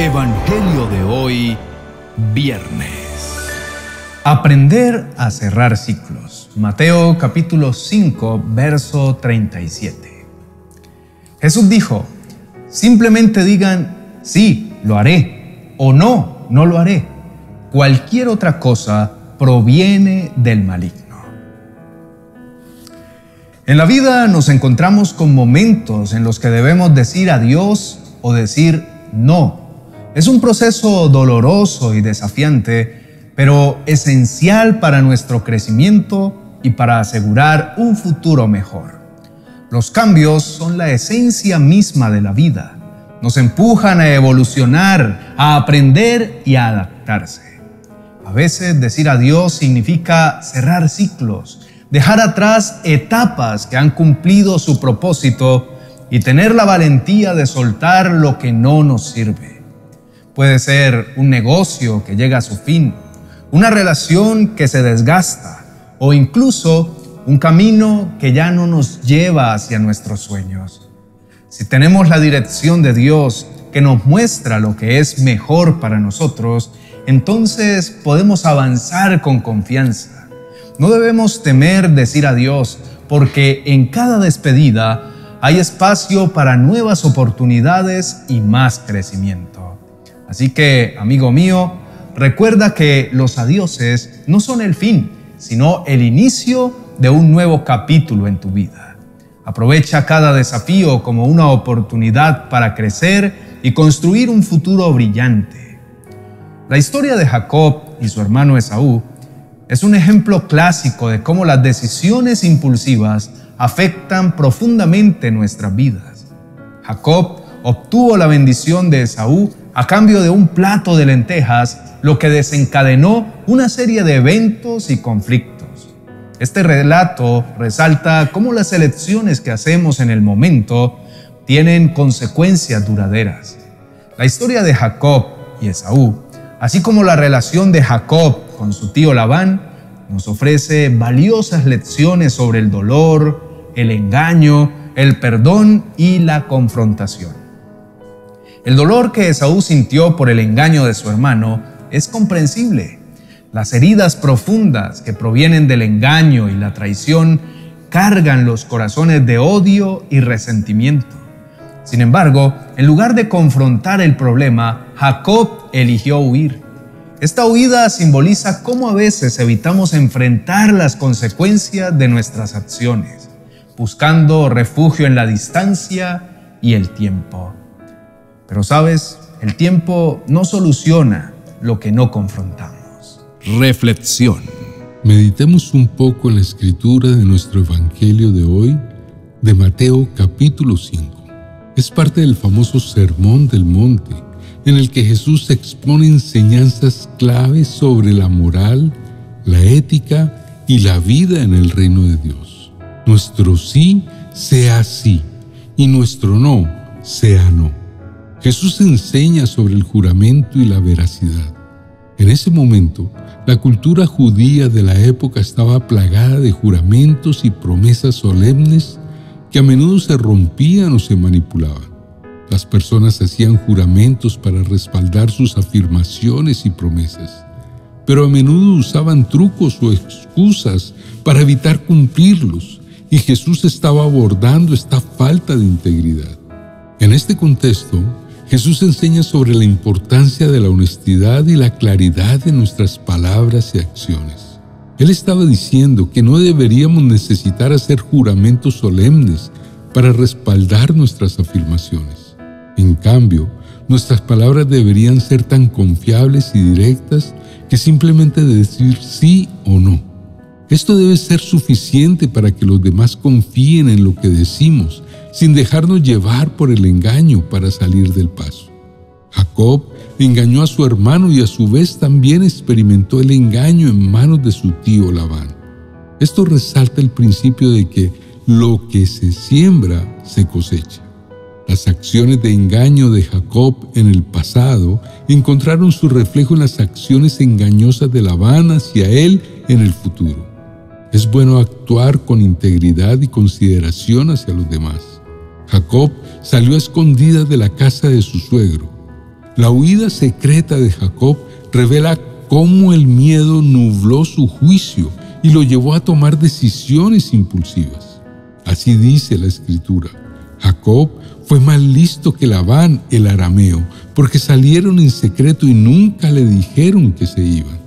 Evangelio de hoy, viernes. Aprender a cerrar ciclos. Mateo capítulo 5, verso 37. Jesús dijo, simplemente digan, sí, lo haré, o no, no lo haré. Cualquier otra cosa proviene del maligno. En la vida nos encontramos con momentos en los que debemos decir adiós o decir no es un proceso doloroso y desafiante, pero esencial para nuestro crecimiento y para asegurar un futuro mejor. Los cambios son la esencia misma de la vida. Nos empujan a evolucionar, a aprender y a adaptarse. A veces decir adiós significa cerrar ciclos, dejar atrás etapas que han cumplido su propósito y tener la valentía de soltar lo que no nos sirve. Puede ser un negocio que llega a su fin, una relación que se desgasta o incluso un camino que ya no nos lleva hacia nuestros sueños. Si tenemos la dirección de Dios que nos muestra lo que es mejor para nosotros, entonces podemos avanzar con confianza. No debemos temer decir adiós porque en cada despedida hay espacio para nuevas oportunidades y más crecimiento. Así que, amigo mío, recuerda que los adioses no son el fin, sino el inicio de un nuevo capítulo en tu vida. Aprovecha cada desafío como una oportunidad para crecer y construir un futuro brillante. La historia de Jacob y su hermano Esaú es un ejemplo clásico de cómo las decisiones impulsivas afectan profundamente nuestras vidas. Jacob obtuvo la bendición de Esaú a cambio de un plato de lentejas, lo que desencadenó una serie de eventos y conflictos. Este relato resalta cómo las elecciones que hacemos en el momento tienen consecuencias duraderas. La historia de Jacob y Esaú, así como la relación de Jacob con su tío Labán, nos ofrece valiosas lecciones sobre el dolor, el engaño, el perdón y la confrontación. El dolor que Esaú sintió por el engaño de su hermano es comprensible. Las heridas profundas que provienen del engaño y la traición cargan los corazones de odio y resentimiento. Sin embargo, en lugar de confrontar el problema, Jacob eligió huir. Esta huida simboliza cómo a veces evitamos enfrentar las consecuencias de nuestras acciones, buscando refugio en la distancia y el tiempo. Pero sabes, el tiempo no soluciona lo que no confrontamos. Reflexión. Meditemos un poco en la escritura de nuestro Evangelio de hoy, de Mateo capítulo 5. Es parte del famoso Sermón del Monte, en el que Jesús expone enseñanzas claves sobre la moral, la ética y la vida en el reino de Dios. Nuestro sí sea sí y nuestro no sea no. Jesús enseña sobre el juramento y la veracidad. En ese momento, la cultura judía de la época estaba plagada de juramentos y promesas solemnes que a menudo se rompían o se manipulaban. Las personas hacían juramentos para respaldar sus afirmaciones y promesas, pero a menudo usaban trucos o excusas para evitar cumplirlos, y Jesús estaba abordando esta falta de integridad. En este contexto, Jesús enseña sobre la importancia de la honestidad y la claridad de nuestras palabras y acciones. Él estaba diciendo que no deberíamos necesitar hacer juramentos solemnes para respaldar nuestras afirmaciones. En cambio, nuestras palabras deberían ser tan confiables y directas que simplemente decir sí o no. Esto debe ser suficiente para que los demás confíen en lo que decimos sin dejarnos llevar por el engaño para salir del paso. Jacob engañó a su hermano y a su vez también experimentó el engaño en manos de su tío Labán. Esto resalta el principio de que lo que se siembra se cosecha. Las acciones de engaño de Jacob en el pasado encontraron su reflejo en las acciones engañosas de Labán hacia él en el futuro. Es bueno actuar con integridad y consideración hacia los demás. Jacob salió a escondidas de la casa de su suegro. La huida secreta de Jacob revela cómo el miedo nubló su juicio y lo llevó a tomar decisiones impulsivas. Así dice la escritura. Jacob fue más listo que Labán el arameo, porque salieron en secreto y nunca le dijeron que se iban.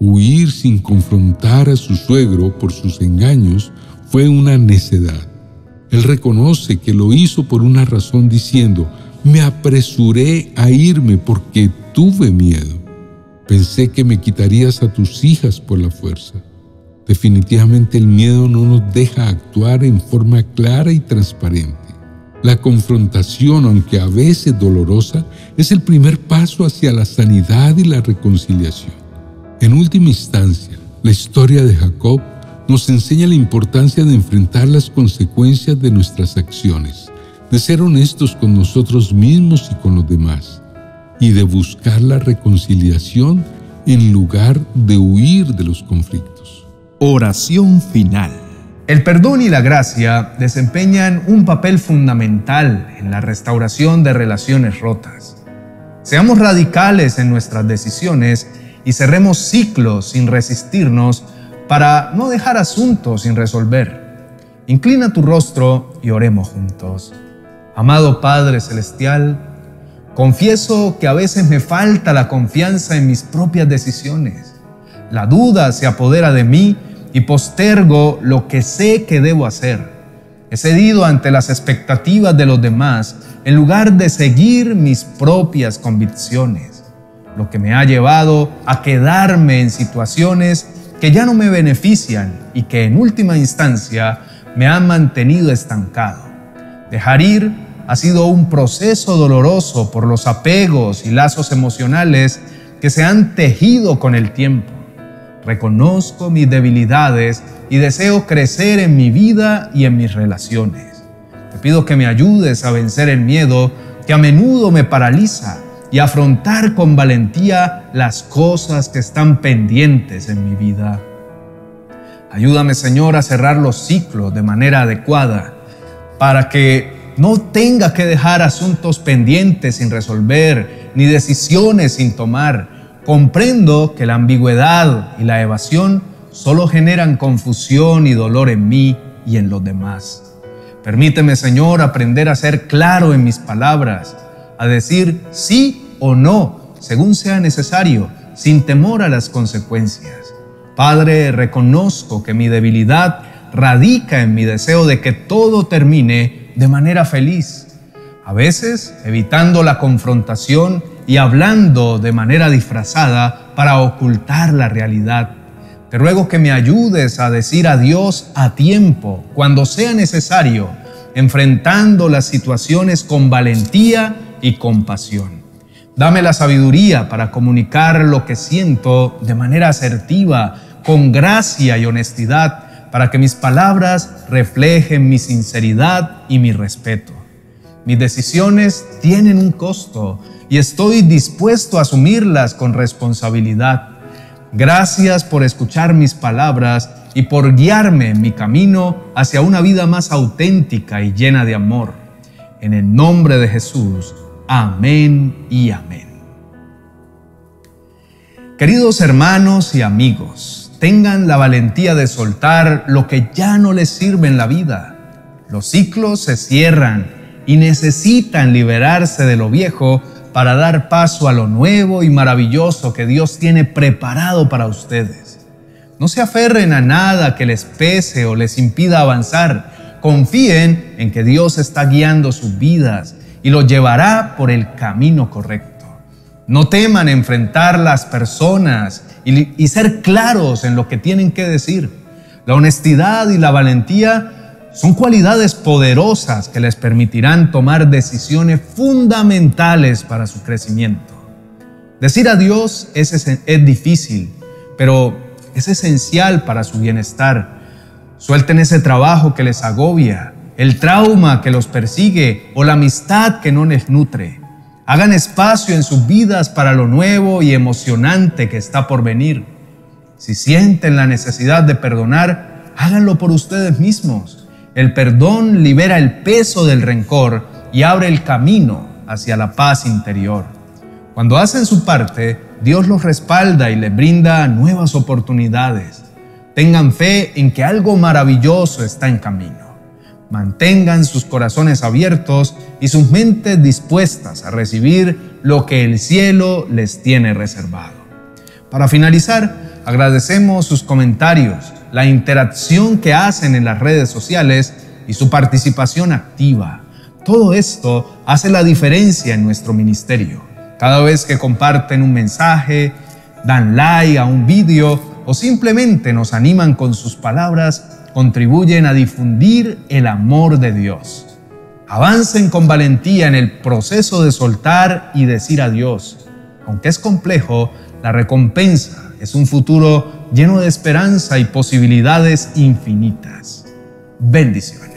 Huir sin confrontar a su suegro por sus engaños fue una necedad. Él reconoce que lo hizo por una razón diciendo, me apresuré a irme porque tuve miedo. Pensé que me quitarías a tus hijas por la fuerza. Definitivamente el miedo no nos deja actuar en forma clara y transparente. La confrontación, aunque a veces dolorosa, es el primer paso hacia la sanidad y la reconciliación. En última instancia, la historia de Jacob nos enseña la importancia de enfrentar las consecuencias de nuestras acciones, de ser honestos con nosotros mismos y con los demás, y de buscar la reconciliación en lugar de huir de los conflictos. Oración final. El perdón y la gracia desempeñan un papel fundamental en la restauración de relaciones rotas. Seamos radicales en nuestras decisiones y cerremos ciclos sin resistirnos para no dejar asuntos sin resolver. Inclina tu rostro y oremos juntos. Amado Padre Celestial, confieso que a veces me falta la confianza en mis propias decisiones. La duda se apodera de mí y postergo lo que sé que debo hacer. He cedido ante las expectativas de los demás en lugar de seguir mis propias convicciones lo que me ha llevado a quedarme en situaciones que ya no me benefician y que en última instancia me han mantenido estancado. Dejar ir ha sido un proceso doloroso por los apegos y lazos emocionales que se han tejido con el tiempo. Reconozco mis debilidades y deseo crecer en mi vida y en mis relaciones. Te pido que me ayudes a vencer el miedo que a menudo me paraliza y afrontar con valentía las cosas que están pendientes en mi vida. Ayúdame, Señor, a cerrar los ciclos de manera adecuada para que no tenga que dejar asuntos pendientes sin resolver ni decisiones sin tomar. Comprendo que la ambigüedad y la evasión solo generan confusión y dolor en mí y en los demás. Permíteme, Señor, aprender a ser claro en mis palabras a decir sí o no, según sea necesario, sin temor a las consecuencias. Padre, reconozco que mi debilidad radica en mi deseo de que todo termine de manera feliz. A veces evitando la confrontación y hablando de manera disfrazada para ocultar la realidad. Te ruego que me ayudes a decir adiós a tiempo, cuando sea necesario, enfrentando las situaciones con valentía y compasión. Dame la sabiduría para comunicar lo que siento de manera asertiva, con gracia y honestidad, para que mis palabras reflejen mi sinceridad y mi respeto. Mis decisiones tienen un costo y estoy dispuesto a asumirlas con responsabilidad. Gracias por escuchar mis palabras y por guiarme en mi camino hacia una vida más auténtica y llena de amor. En el nombre de Jesús. Amén y amén. Queridos hermanos y amigos, tengan la valentía de soltar lo que ya no les sirve en la vida. Los ciclos se cierran y necesitan liberarse de lo viejo para dar paso a lo nuevo y maravilloso que Dios tiene preparado para ustedes. No se aferren a nada que les pese o les impida avanzar. Confíen en que Dios está guiando sus vidas y lo llevará por el camino correcto. No teman enfrentar las personas y, y, ser claros en lo que tienen que decir. La honestidad y la valentía son cualidades poderosas que les permitirán tomar decisiones fundamentales para su crecimiento. Decir adiós es, es difícil, pero es esencial para su bienestar. Suelten ese trabajo que les agobia el trauma que los persigue o la amistad que no les nutre. Hagan espacio en sus vidas para lo nuevo y emocionante que está por venir. Si sienten la necesidad de perdonar, háganlo por ustedes mismos. El perdón libera el peso del rencor y abre el camino hacia la paz interior. Cuando hacen su parte, Dios los respalda y les brinda nuevas oportunidades. Tengan fe en que algo maravilloso está en camino. Mantengan sus corazones abiertos y sus mentes dispuestas a recibir lo que el cielo les tiene reservado. Para finalizar, agradecemos sus comentarios, la interacción que hacen en las redes sociales y su participación activa. Todo esto hace la diferencia en nuestro ministerio. Cada vez que comparten un mensaje, dan like a un vídeo o simplemente nos animan con sus palabras, contribuyen a difundir el amor de Dios. Avancen con valentía en el proceso de soltar y decir adiós. Aunque es complejo, la recompensa es un futuro lleno de esperanza y posibilidades infinitas. Bendiciones.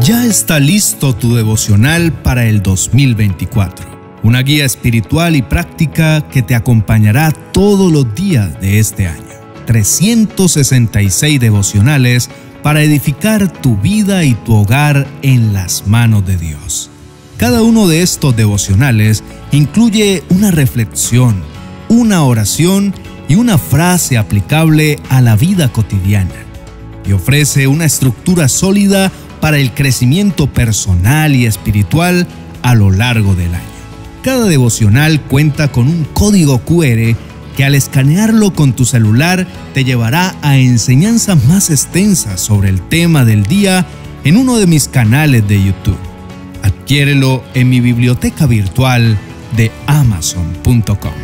Ya está listo tu devocional para el 2024 una guía espiritual y práctica que te acompañará todos los días de este año. 366 devocionales para edificar tu vida y tu hogar en las manos de Dios. Cada uno de estos devocionales incluye una reflexión, una oración y una frase aplicable a la vida cotidiana y ofrece una estructura sólida para el crecimiento personal y espiritual a lo largo del año. Cada devocional cuenta con un código QR que al escanearlo con tu celular te llevará a enseñanzas más extensas sobre el tema del día en uno de mis canales de YouTube. Adquiérelo en mi biblioteca virtual de amazon.com.